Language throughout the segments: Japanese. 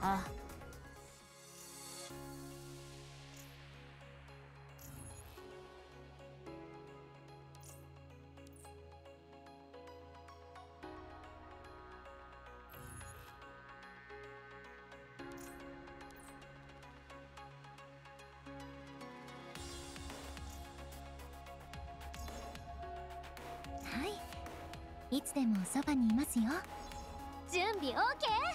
あ。はい。いつでもそばにいますよ。準備 OK?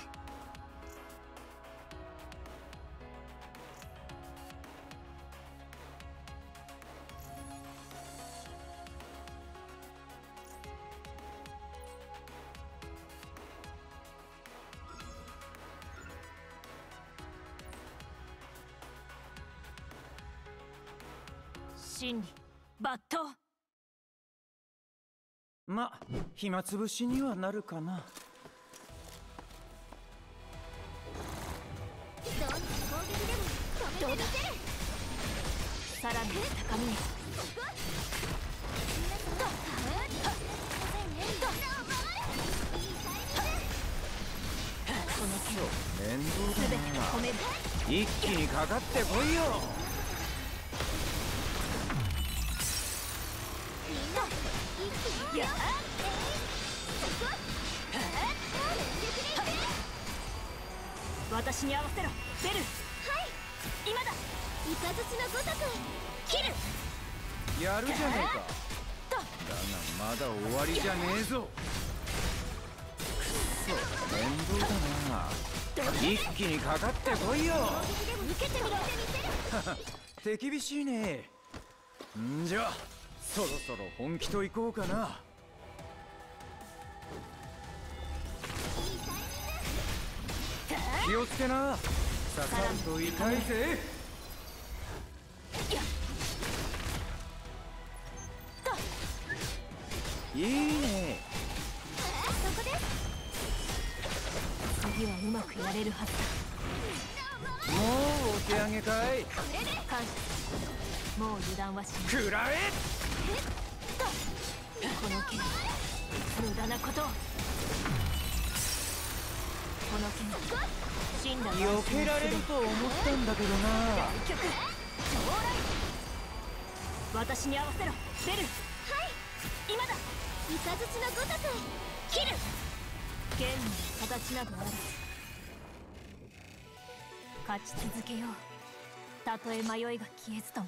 真理抜刀ま暇つぶしにはなるかな。どんな攻撃でも止めてみせるさらなる高みへ。この剣を面倒だな。一気にかかってこいよ私に合わせろベルはい今だイカズチのごとく切るやるじゃねえか。とだがまだ終わりじゃねえぞ。くっそ面倒だな。一気にかかってこいよ。受けてみろ手厳しいね。んじゃそろそろ本気といこうかな。気をつけな。刺さると痛いぜ。いいね。そこです次はうまくやれるはずだ。もうお手上げかい。感謝もう油断はしない食らえこの剣無駄なことこの剣死んだ避けられると思ったんだけどな。曲将来私に合わせろベルはい今だイカズチのごとく切る剣の形などあら。ず勝ち続けよう。たとえ迷いが消えずとも。